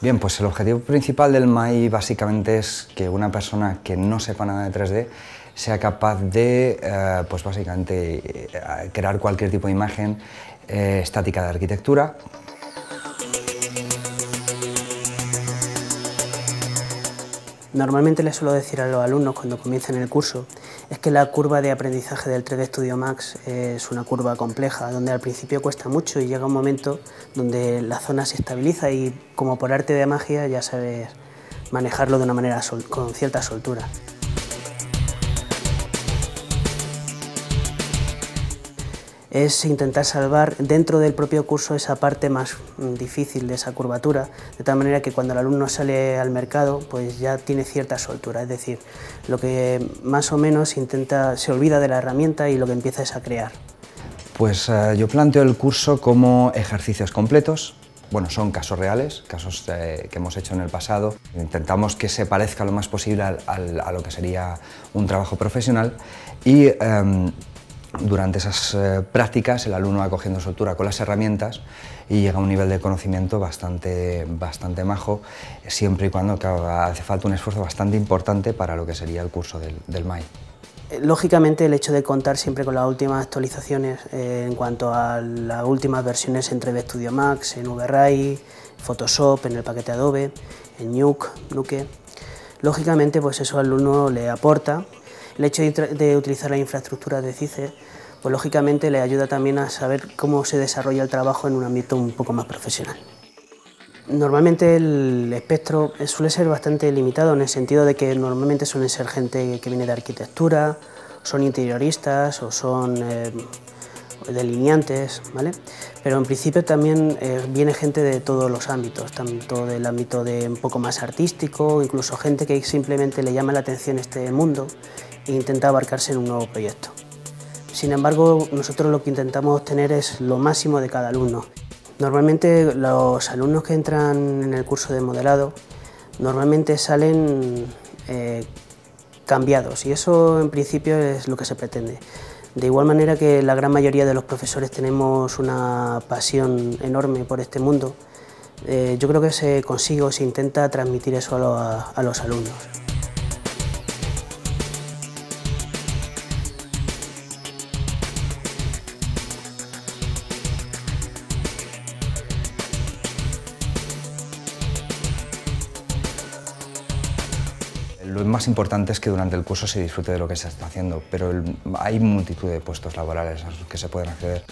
Bien, pues el objetivo principal del MAI básicamente es que una persona que no sepa nada de 3D sea capaz de, eh, pues básicamente, eh, crear cualquier tipo de imagen eh, estática de arquitectura. Normalmente les suelo decir a los alumnos cuando comienzan el curso es que la curva de aprendizaje del 3D Studio Max es una curva compleja, donde al principio cuesta mucho y llega un momento donde la zona se estabiliza y como por arte de magia ya sabes manejarlo de una manera con cierta soltura. Es intentar salvar dentro del propio curso esa parte más mm, difícil de esa curvatura, de tal manera que cuando el alumno sale al mercado pues ya tiene cierta soltura, es decir, lo que más o menos intenta, se olvida de la herramienta y lo que empieza es a crear. Pues eh, yo planteo el curso como ejercicios completos, bueno, son casos reales, casos eh, que hemos hecho en el pasado. Intentamos que se parezca lo más posible a lo que sería un trabajo profesional y em, durante esas eh, prácticas el alumno va cogiendo soltura con las herramientas y llega a un nivel de conocimiento bastante, bastante majo, siempre y cuando hace falta un esfuerzo bastante importante para lo que sería el curso del, del MAI. Eh, lógicamente el hecho de contar siempre con las últimas actualizaciones eh, en cuanto a las últimas versiones en 3D Studio Max, en VRAI, Photoshop, en el paquete Adobe, en Nuke, Nuke, lógicamente pues eso al alumno le aporta el hecho de utilizar la infraestructura de CICE, pues lógicamente le ayuda también a saber cómo se desarrolla el trabajo en un ámbito un poco más profesional. Normalmente el espectro suele ser bastante limitado en el sentido de que normalmente suelen ser gente que viene de arquitectura, son interioristas o son eh, delineantes, ¿vale? Pero en principio también eh, viene gente de todos los ámbitos, tanto del ámbito de un poco más artístico, incluso gente que simplemente le llama la atención este mundo e intenta abarcarse en un nuevo proyecto. Sin embargo, nosotros lo que intentamos obtener es lo máximo de cada alumno. Normalmente los alumnos que entran en el curso de modelado normalmente salen eh, cambiados y eso en principio es lo que se pretende. De igual manera que la gran mayoría de los profesores tenemos una pasión enorme por este mundo, eh, yo creo que se consigue o se intenta transmitir eso a los alumnos. Lo más importante es que durante el curso se disfrute de lo que se está haciendo, pero hay multitud de puestos laborales a los que se pueden acceder.